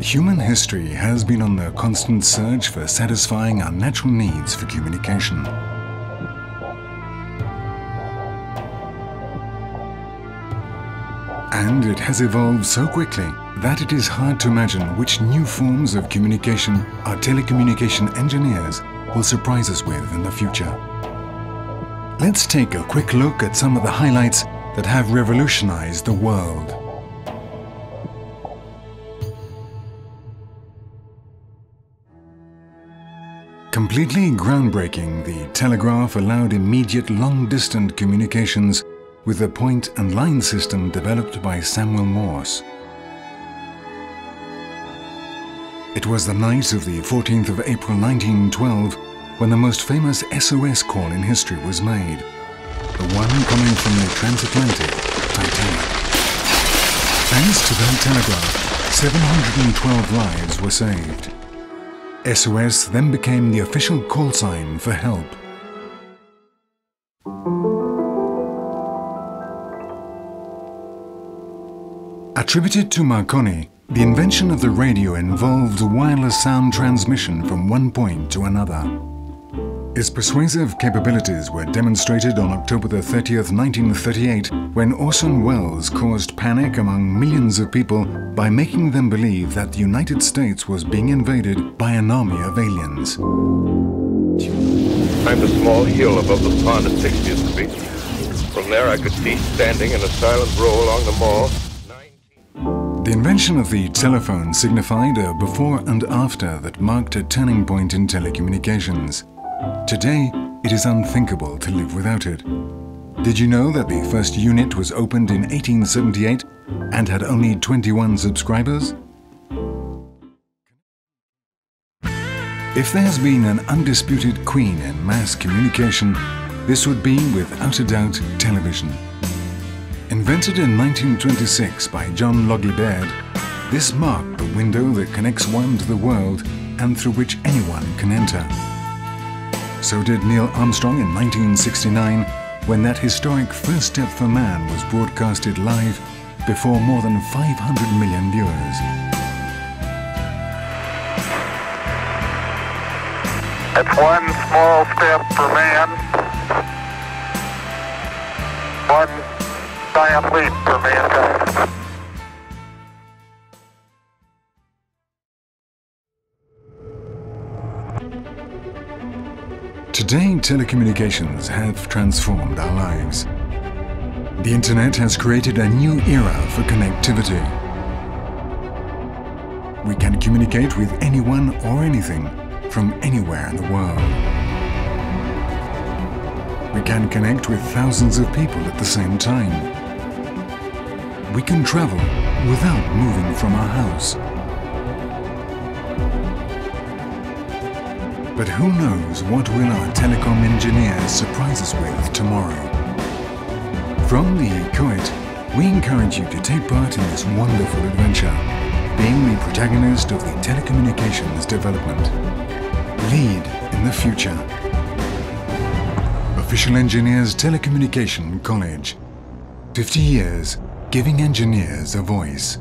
Human history has been on the constant search for satisfying our natural needs for communication. And it has evolved so quickly that it is hard to imagine which new forms of communication our telecommunication engineers will surprise us with in the future. Let's take a quick look at some of the highlights that have revolutionized the world. Completely groundbreaking, the telegraph allowed immediate long-distance communications with the point and line system developed by Samuel Morse. It was the night of the 14th of April 1912 when the most famous SOS call in history was made, the one coming from the transatlantic Titanic. Thanks to that telegraph, 712 lives were saved. SOS then became the official call sign for help. Attributed to Marconi, the invention of the radio involved wireless sound transmission from one point to another. Its persuasive capabilities were demonstrated on October 30, 1938, when Orson Welles caused panic among millions of people by making them believe that the United States was being invaded by an army of aliens. I'm a small hill above the pond at 60th Street. From there I could see standing in a silent row along the mall. The invention of the telephone signified a before and after that marked a turning point in telecommunications. Today, it is unthinkable to live without it. Did you know that the first unit was opened in 1878 and had only 21 subscribers? If there has been an undisputed queen in mass communication, this would be, without a doubt, television. Invented in 1926 by John Logie Baird, this marked the window that connects one to the world and through which anyone can enter. So did Neil Armstrong in 1969 when that historic first step for man was broadcasted live before more than 500 million viewers. It's one small step for man, one giant leap for mankind. Today, telecommunications have transformed our lives. The internet has created a new era for connectivity. We can communicate with anyone or anything from anywhere in the world. We can connect with thousands of people at the same time. We can travel without moving from our house. But who knows what will our telecom engineers surprise us with tomorrow? From the ECOIT, we encourage you to take part in this wonderful adventure, being the protagonist of the telecommunications development. Lead in the future. Official Engineers Telecommunication College. 50 years giving engineers a voice.